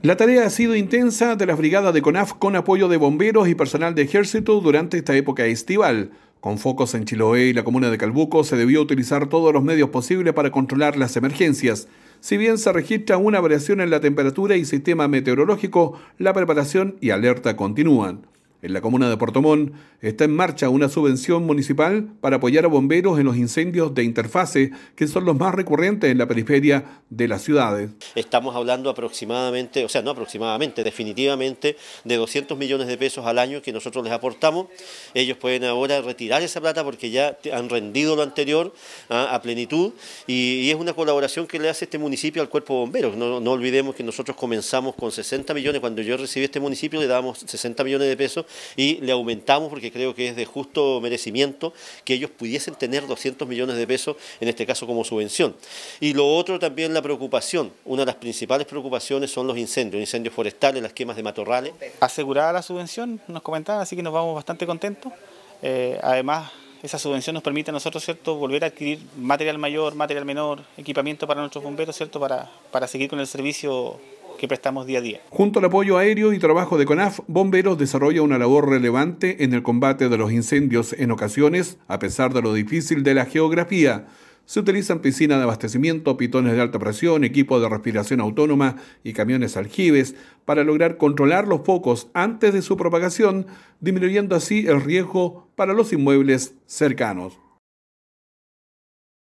La tarea ha sido intensa de las brigadas de CONAF con apoyo de bomberos y personal de ejército durante esta época estival. Con focos en Chiloé y la comuna de Calbuco se debió utilizar todos los medios posibles para controlar las emergencias. Si bien se registra una variación en la temperatura y sistema meteorológico, la preparación y alerta continúan. En la comuna de Portomón está en marcha una subvención municipal para apoyar a bomberos en los incendios de interfase, que son los más recurrentes en la periferia de las ciudades. Estamos hablando aproximadamente, o sea, no aproximadamente, definitivamente de 200 millones de pesos al año que nosotros les aportamos. Ellos pueden ahora retirar esa plata porque ya han rendido lo anterior ¿ah? a plenitud y, es una colaboración que le hace este municipio al cuerpo de bomberos. No, no olvidemos que nosotros comenzamos con 60 millones, cuando yo recibí este municipio le dábamos 60 millones de pesos y le aumentamos porque creo que es de justo merecimiento que ellos pudiesen tener 200 millones de pesos, en este caso como subvención. Y lo otro también la preocupación, una de las principales preocupaciones son los incendios, incendios forestales, las quemas de matorrales. Asegurada la subvención, nos comentaban, así que nos vamos bastante contentos. Eh, además, esa subvención nos permite a nosotros, ¿cierto?, volver a adquirir material mayor, material menor, equipamiento para nuestros bomberos, ¿cierto?, para, para seguir con el servicio que prestamos día a día. Junto al apoyo aéreo y trabajo de CONAF, Bomberos desarrolla una labor relevante en el combate de los incendios en ocasiones, a pesar de lo difícil de la geografía. Se utilizan piscinas de abastecimiento, pitones de alta presión, equipo de respiración autónoma y camiones aljibes para lograr controlar los focos antes de su propagación, disminuyendo así el riesgo para los inmuebles cercanos.